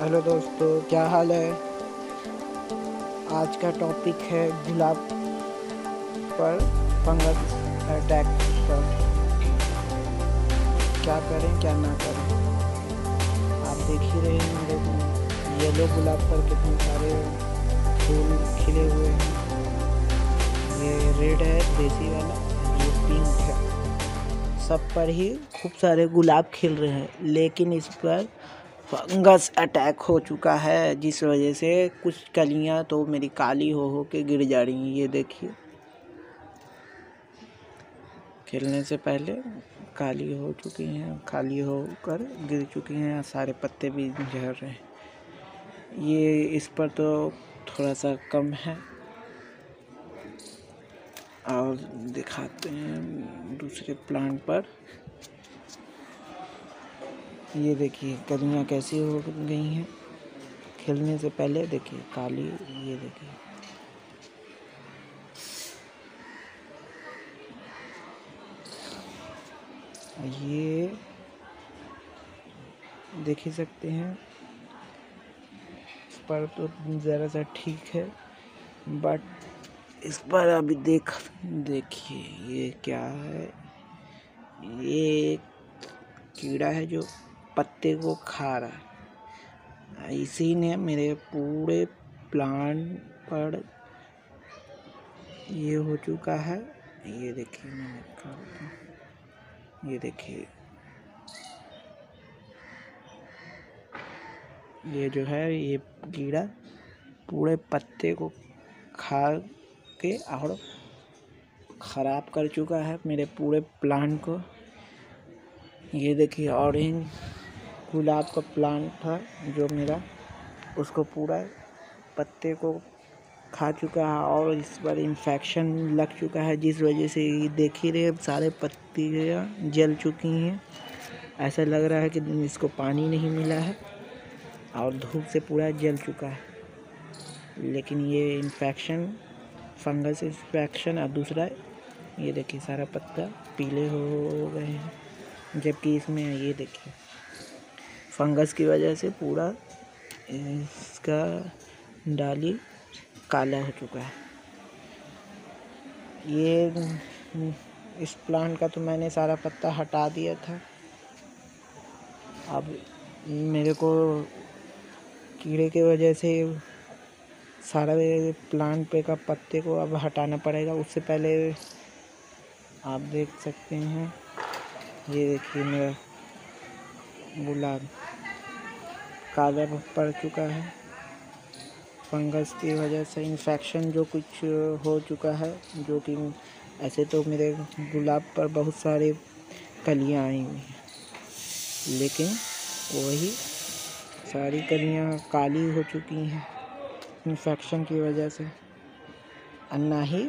Hello दोस्तों, क्या हाल है? आज का टॉपिक है गुलाब पर फंगस अटैक पर। क्या करें, क्या ना करें? आप देख ही रहे हैं मेरे येलो गुलाब पर कितने सारे फूल खिले हुए हैं। ये रेड है, देसी वाला, ये पिंक है। सब पर ही खूब सारे गुलाब खिल रहे हैं, लेकिन इस पर फंगस अटैक हो चुका है, जिस वजह से कुछ कलियाँ तो मेरी काली हो हो के गिर जा रही हैं, ये देखिए। खिलने से पहले काली हो चुकी हैं, खाली होकर गिर चुकी हैं, सारे पत्ते भी झड़ रहे हैं। ये इस पर तो थोड़ा सा कम है। और दिखाते हैं दूसरे प्लांट पर। ये देखिए कलियाँ कैसी हो गई हैं। खिलने से पहले देखिए काली, ये देखिए। ये देख ही सकते हैं। पर तो ज़रा सा ठीक है बट इस पर अभी देख, देखिए ये क्या है। ये कीड़ा है जो पत्ते को खा रहा है। इसी ने मेरे पूरे प्लान पर ये हो चुका है। ये देखिए मैं निकालता हूँ ये देखिए। ये जो है, ये कीड़ा पूरे पत्ते को खा के और ख़राब कर चुका है मेरे पूरे प्लांट को। ये देखिए ऑरेंज गुलाब का प्लांट था, जो मेरा, उसको पूरा पत्ते को खा चुका है और इस पर इन्फेक्शन लग चुका है, जिस वजह से ये देख ही रहे सारे पत्तियाँ जल चुकी हैं। ऐसा लग रहा है कि इसको पानी नहीं मिला है और धूप से पूरा जल चुका है। लेकिन ये इन्फेक्शन फंगस इन्फेक्शन और दूसरा, ये देखिए सारा पत्ता पीले हो गए हैं, जबकि इसमें ये देखिए। फंगस की वजह से पूरा इसका डाली काला हो चुका है। ये, इस प्लांट का तो मैंने सारा पत्ता हटा दिया था। अब मेरे को कीड़े के वजह से सारा प्लांट पे का पत्ते को अब हटाना पड़ेगा। उससे पहले आप देख सकते हैं। ये देखिए मेरा गुलाब काला पड़ चुका है। फंगस की वजह से इन्फेक्शन जो कुछ हो चुका है, जो कि ऐसे तो मेरे गुलाब पर बहुत सारे कलियाँ आई हुई हैं। लेकिन वही सारी कलियाँ काली हो चुकी हैं इन्फेक्शन की वजह से। ना ही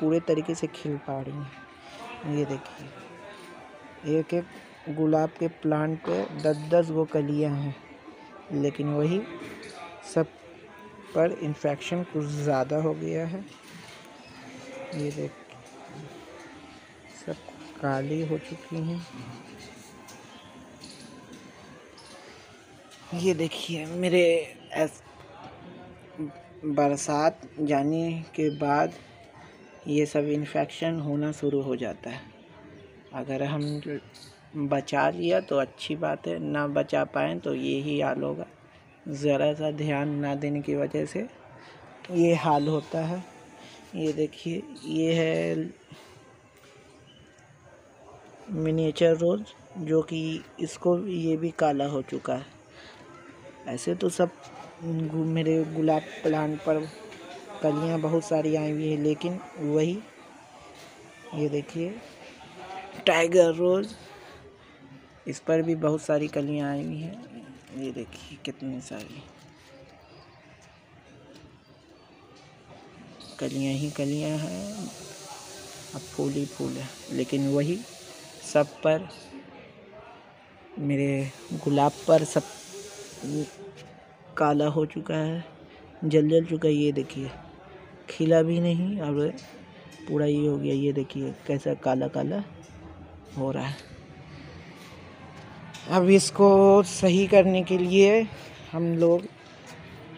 पूरे तरीके से खिल पा रही हैं। ये देखिए एक एक गुलाब के प्लांट पे दस दस वो कलियाँ हैं। लेकिन वही सब पर इन्फेक्शन कुछ ज़्यादा हो गया है। ये देख, सब काली हो चुकी हैं। ये देखिए, मेरे ऐस बरसात जाने के बाद ये सब इन्फेक्शन होना शुरू हो जाता है। अगर हम बचा लिया तो अच्छी बात है, ना बचा पाए तो ये ही हाल होगा। ज़रा सा ध्यान ना देने की वजह से ये हाल होता है। ये देखिए, ये है मिनिएचर रोज़ जो कि इसको ये भी काला हो चुका है। ऐसे तो सब मेरे गुलाब प्लांट पर कलियाँ बहुत सारी आई हुई है, लेकिन वही, ये देखिए टाइगर रोज़ इस पर भी बहुत सारी कलियाँ आई हुई हैं। ये देखिए कितनी सारी। कलियाँ ही कलियाँ हैं। अब फूल ही फूल है। लेकिन वही सब पर, मेरे गुलाब पर सब काला हो चुका है, जल जल चुका है। ये देखिए, खिला भी नहीं और पूरा ये हो गया। ये देखिए कैसा काला काला हो रहा है। अब इसको सही करने के लिए हम लोग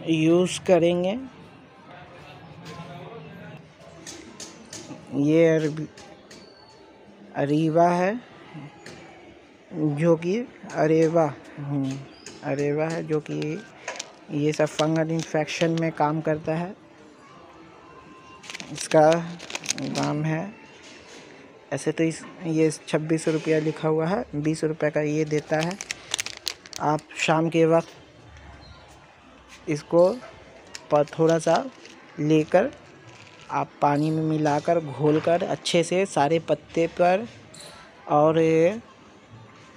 यूज़ करेंगे। ये अरीवा है जो कि अरेवा हम्म, अरेवा है जो कि ये सब फंगल इन्फेक्शन में काम करता है। इसका नाम है ऐसे तो इस, ये छब्बीस रुपया लिखा हुआ है, बीस रुपये का ये देता है। आप शाम के वक्त इसको थोड़ा सा लेकर आप पानी में मिलाकर, घोलकर, अच्छे से सारे पत्ते पर और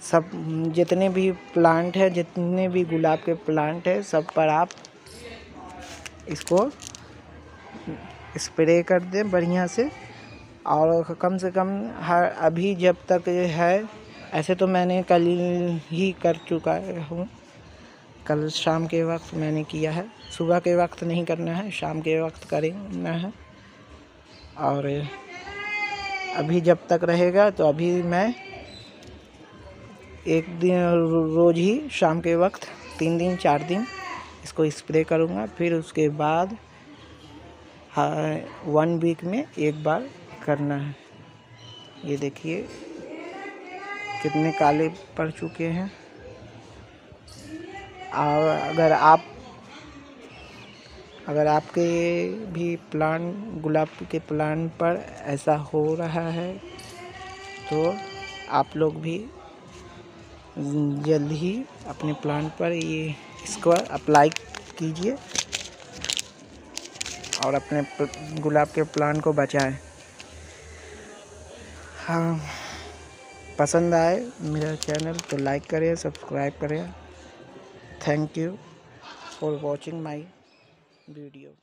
सब, जितने भी प्लांट है, जितने भी गुलाब के प्लांट है, सब पर आप इसको स्प्रे कर दें बढ़िया से। और कम से कम हर, अभी जब तक है, ऐसे तो मैंने कल ही कर चुका हूँ। कल शाम के वक्त मैंने किया है। सुबह के वक्त नहीं करना है, शाम के वक्त करना है। और अभी जब तक रहेगा तो अभी मैं एक दिन, रोज़ ही शाम के वक्त, तीन दिन, चार दिन इसको स्प्रे करूँगा। फिर उसके बाद हाँ वन वीक में एक बार करना है। ये देखिए, कितने काले पड़ चुके हैं। और अगर आप, अगर आपके भी प्लान, गुलाब के प्लान पर ऐसा हो रहा है तो आप लोग भी जल्द ही अपने प्लान पर ये, इसको अप्लाई कीजिए और अपने गुलाब के प्लान को बचाएँ। हाँ पसंद आए मेरा चैनल तो लाइक करें सब्सक्राइब करें। Thank you for watching my video